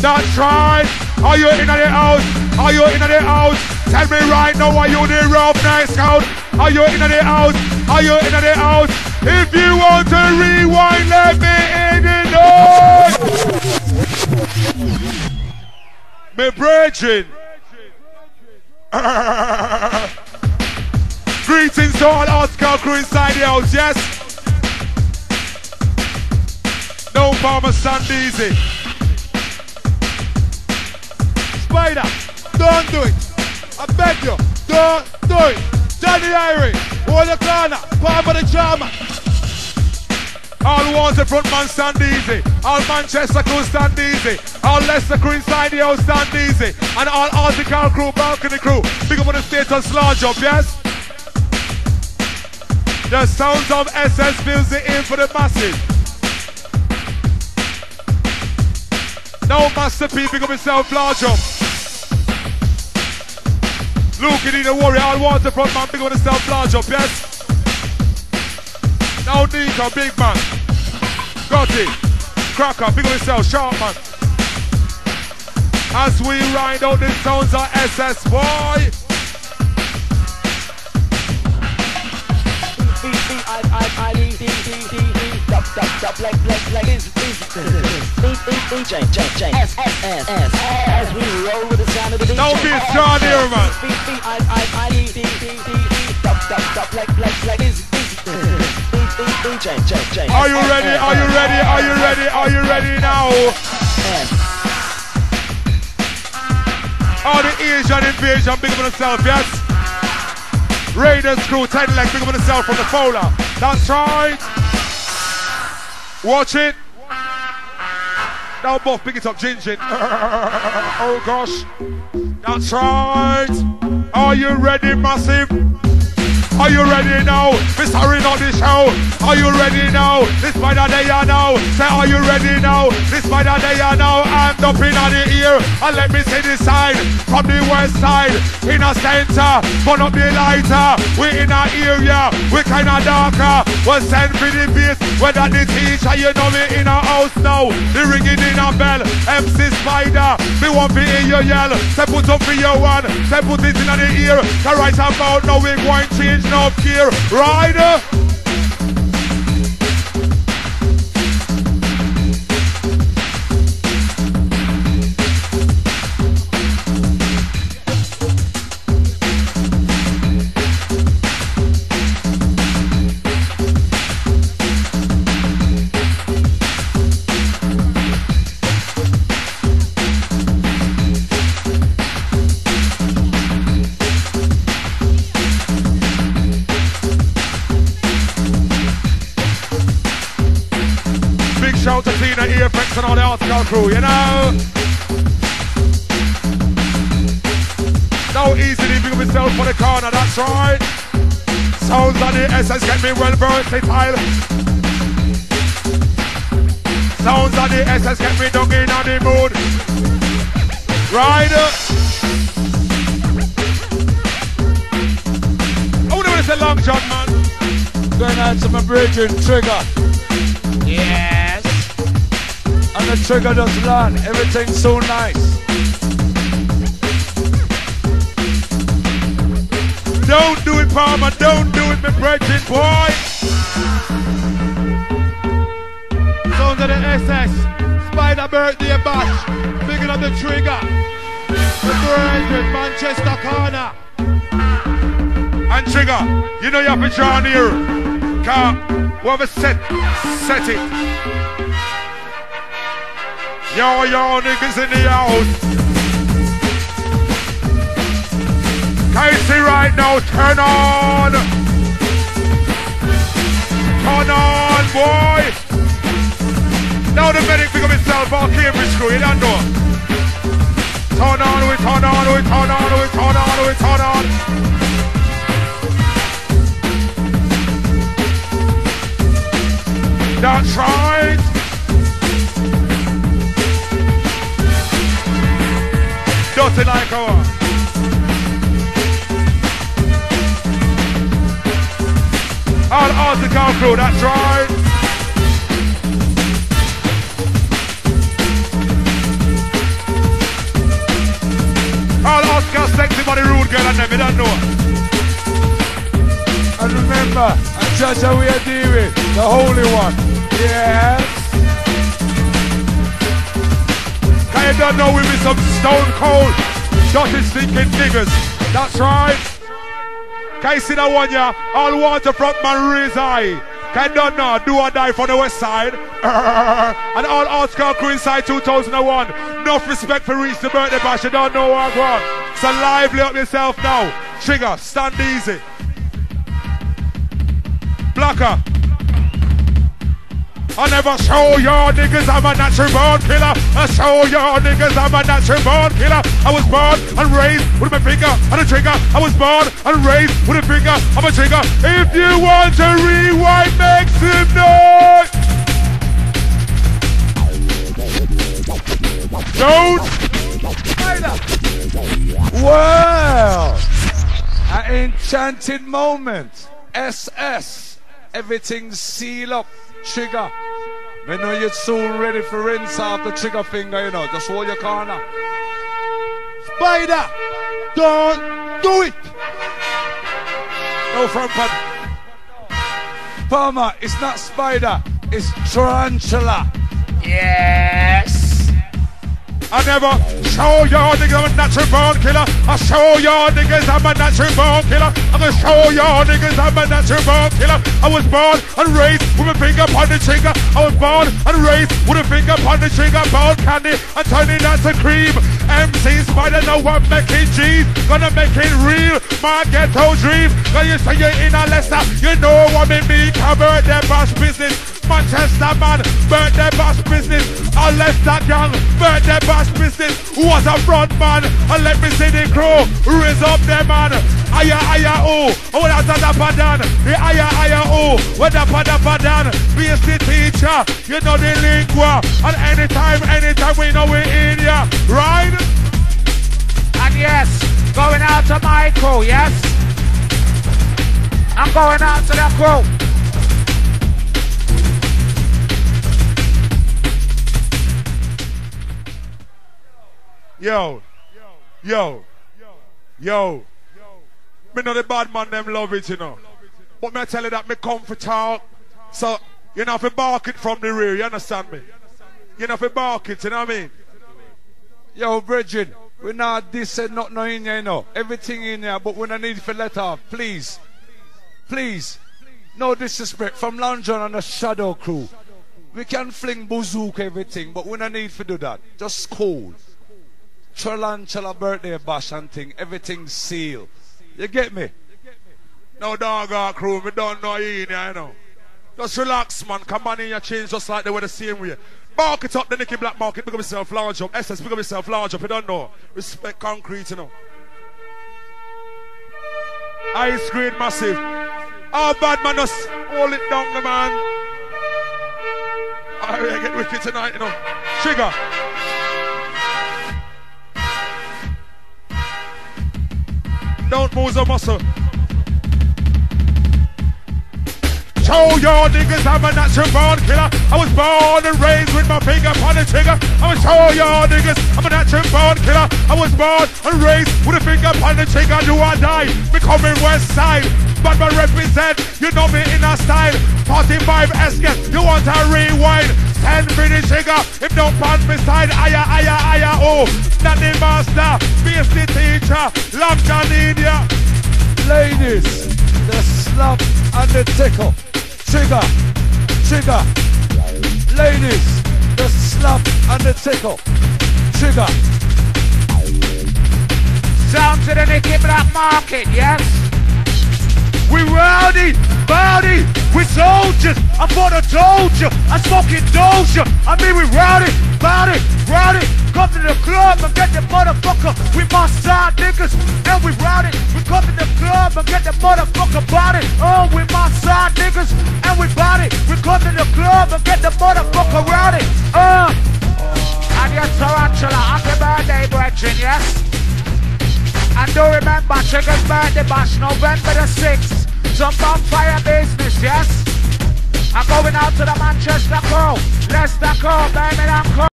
That's right. Are you in the house? Are you in the house? Tell me right now, are you the rough night scout? Are you in the house? Are you in the house? If you want to rewind, let me in the noise. Me brethren. Greetings to all Oscar crew inside the house, yes? No farmer stand Spyda, don't do it. I beg you, don't do it. Johnny Irie, hold the corner, palm of the charmer. All wanted front man stand easy. All Manchester crew stand easy. All Leicester crew inside the house stand easy. And all Article crew, balcony crew. Big up on the status large up, yes? The sounds of SS music in for the masses. No Master P, big up himself, large up. Luke, you need a warrior, all waterfront man, big up himself, large up, yes? Now Nico, big man. Got it. Cracker, big up himself, sharp man. As we ride out the sounds are SS, boy. Like like like this DJ J J S S S S as we roll with the sound of the DJ. Don't be strong here, man. I I I D D D D dub dub dub like like like this DJ J J. Are you ready? Are you ready? Are you ready? Are you ready now? All the Asian invasion, big up on yourself, yes? Raiders crew, title leg, big up on yourself from the Fowler. That's right. Watch it. Now both pick it up, Ginger. oh gosh. That's right. Are you ready, massive? Are you ready now? Mr. Ring on the show. Are you ready now? This by the day I. Say, are you ready now? This by the day I know. I'm up in the ear. And let me see this side. From the west side. In a center. Burn up the lighter. We're in our area. We kinda darker. We send for the bass. Whether the teacher, you know me in our house now. The ringing in a bell. MC Spyda. Me want to hear you yell. Say put up for your one. Say put it in the ear. The right about now we going change no gear. Rider. Big shout to Tina Earflex and all the article crew, you know? No easy leaving myself for the corner, that's right. Sounds on the SS get me well versatile. Sounds on the SS get me down in on the mood. Rider. I wonder when it's a long shot, man. Going out to my brethren, Trigga. Yes. And the Trigga does land. Everything's so nice. Don't do it, Palmer. Don't do it, my brethren, boy. Sounds of the SS. Spyda birthday bash. Bigger on the trigger. The brethren, Manchester corner. And trigger, you know you have to draw near. Car, whoever set, set it. Yo, yo, niggas in the house. Casey right now, turn on! Turn on, boy! Now the medic pick up himself, all Cambridge crew, you don't know. Turn on, we turn on, we turn on, we turn on, we turn on. That's right! Dirty like her. All article crew, that's right. All Oscar sexy body rude girl and them, you don't know. And remember, and judge how we are dealing, the holy one. Yes. Can you don't know we be some stone cold, dirty stinking niggas. That's right. See that one, yeah? All water front man high. Can don't know, do or die for the west side. and all outskirt crew inside 2001. Enough respect for reach the birthday bash. You don't know what I want. So lively up yourself now. Trigga, stand easy. Blocker. I never show your niggas I'm a natural born killer. I show your niggas I'm a natural born killer. I was born and raised with my finger on a trigger. I was born and raised with a finger on a trigger. If you want to rewind, make some noise. Don't. Well, an enchanted moment. SS. Everything seal up. Trigga. Me know you're soon ready for rinse off the trigger finger, you know. Just hold your corner. Spyda! Don't do it! No front pad. Palmer, it's not spider, it's tarantula. Yes. I never show your niggas I'm a natural born killer. I show your niggas I'm a natural born killer. I'm gonna show your niggas I'm a natural born killer. I was born and raised with a finger upon the trigger. I was born and raised with a finger upon the trigger. Born candy and turning that to cream. MC Spyda, no one making G's. Gonna make it real. My ghetto dream. Cause you say you're in a Leicester. You know what me mean. Cover their boss business. Manchester man, birthday boss business. I left that young birthday boss business. Who was a front man? And let me see the crew raise up them man. Aya aya oh, oh that's a dapper dan. The aya aya oh, what dapper dapper dan. Be the teacher, you know the lingua. And anytime, anytime we know we in ya, right? And yes, going out to my crew, yes? I'm going out to the crew. Yo, yo, yo. Me know the bad man them love it, you know. But me tell you that me come for talk. So you know if you bark it from the rear, you understand me? You know if you bark it, you know what I mean? Yo, Bridget, we not this and not no in you know. Everything in here, but when don't need for let off. Please. Please. No disrespect from London and the Shadow Crew. We can fling bazooka everything, but we don't need to do that. Just cool. Tarantula birthday bash and thing. Everything sealed. You get me? No dog our crew, we don't know you in here, you know. Just relax, man. Come on in your change just like they were the same way. Mark it up, the Nicky Black market, pick up yourself large up. SS, pick up yourself large up. You don't know. Respect concrete, you know. Ice cream massive. Oh, bad man, just hold it down, the man. I get wicked tonight, you know. Trigga. Don't move the muscle. Show your niggas I'm a natural born killer. I was born and raised with my finger upon the trigger. I was show your niggas I'm a natural born killer. I was born and raised with a finger upon the trigger. Do I die? Becoming west side. But my represent, you know me in a style. 45 Escas, you want a rewind. 10 for the trigger, if don't pass me side, aya, aya, aya, oh. Not the master, face the teacher, long John India. Ladies, the slap and the tickle. Trigga, trigger. Ladies, the slap and the tickle. Trigga. Sound to the Nicky Black Market, yes? We rowdy, bowdy, we soldiers. I thought I told you, I fucking told. I mean we rowdy, bowdy, rowdy. Come to the club and get the motherfucker. We my side niggas, and we rowdy. We come to the club and get the motherfucker body. Oh, we my side niggas, and we body. We come to the club and get the motherfucker rowdy. Uh, And your tarantula, happy birthday, brethren, yes? And do remember, Trigga's birthday bash, November the 6th. Some bonfire business, yes? I'm going out to the Manchester crew, Leicester crew, Birmingham crew.